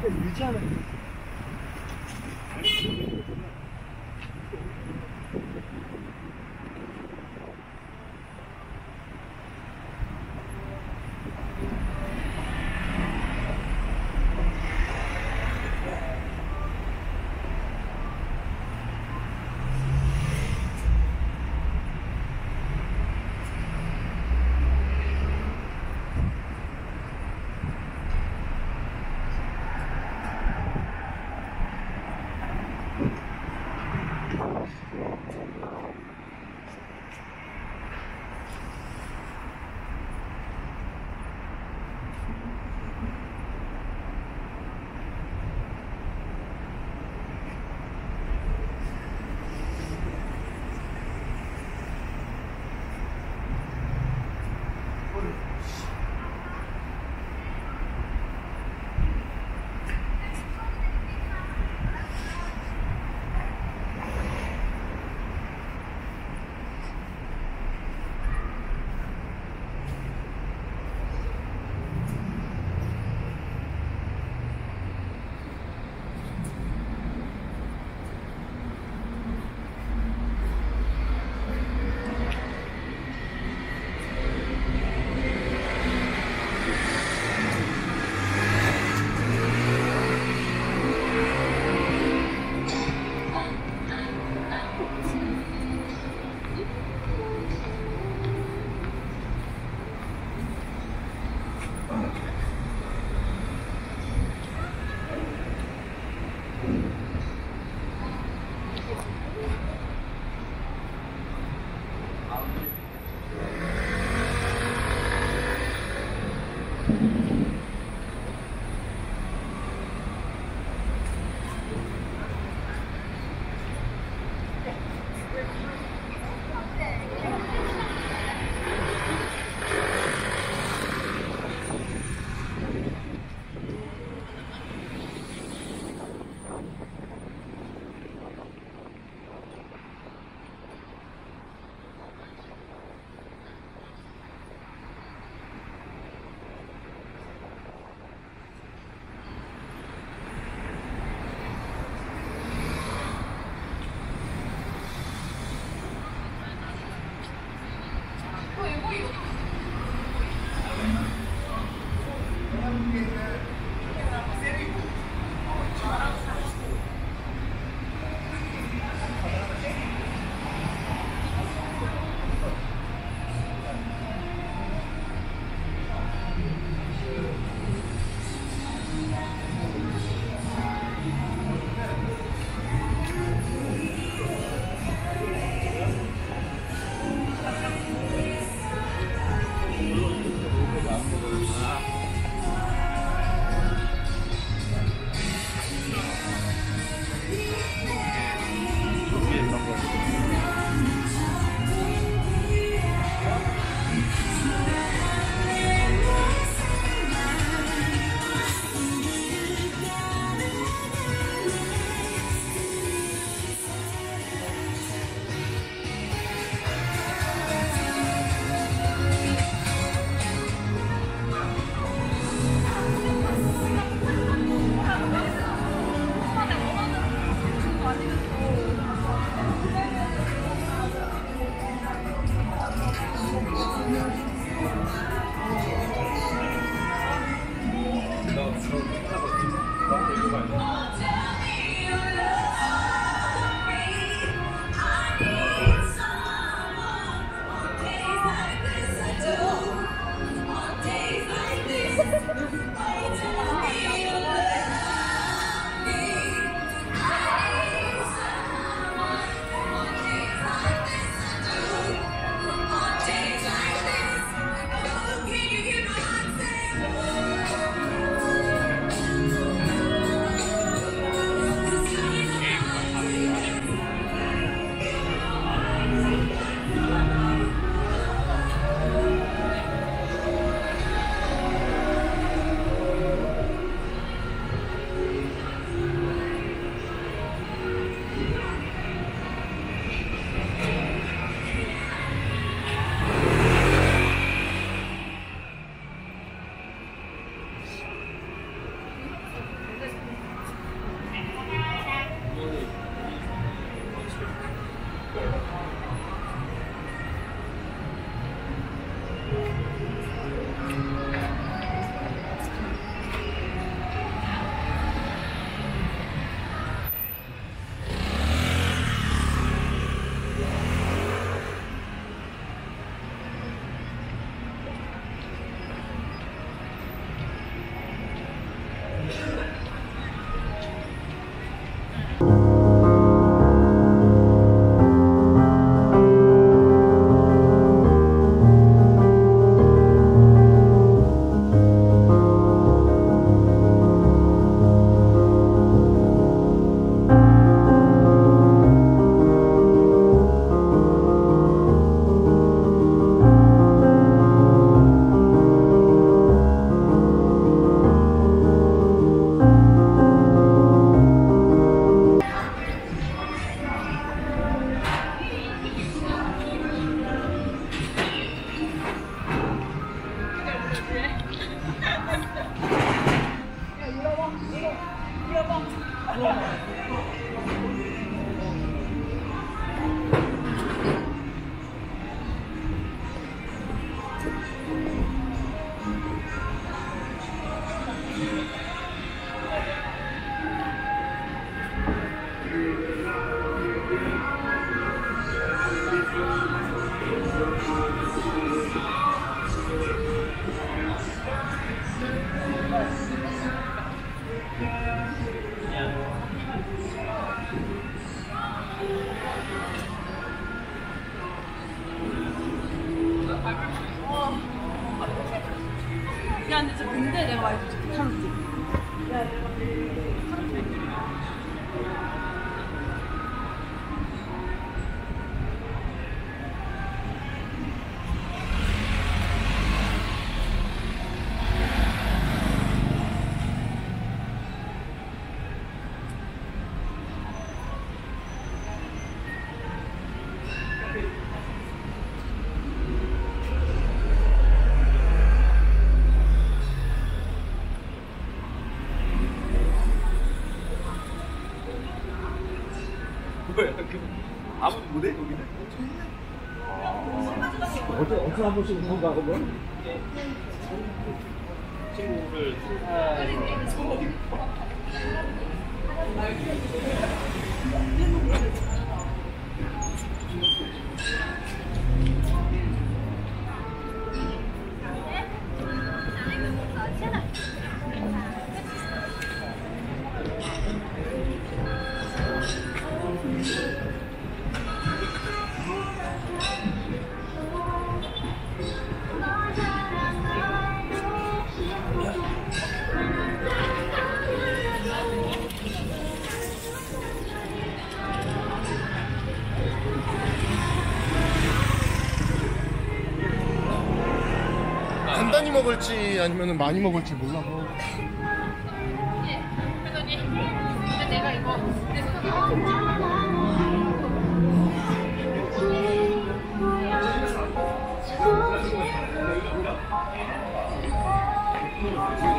끝까지 유지 그 아무도 못해 거기는? 어제 어떻게 한 번씩 운동 가거든? 친구를 간단히 먹을지 아니면 많이 먹을지 몰라서. 내가 이거 나를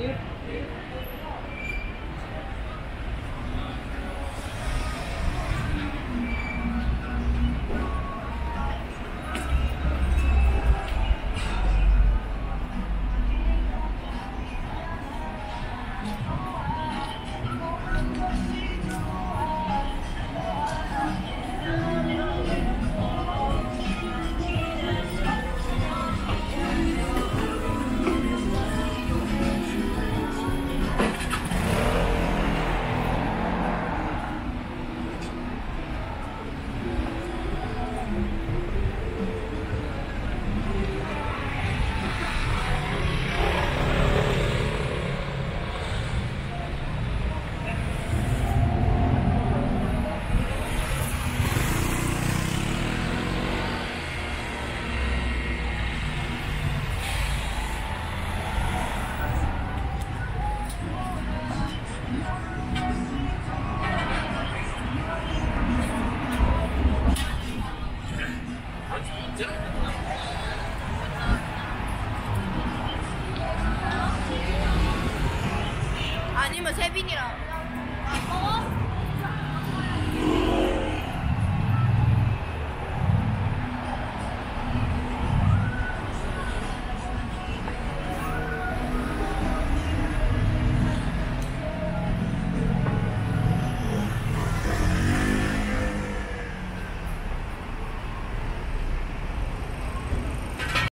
you. 아니면 세빈이랑. 아,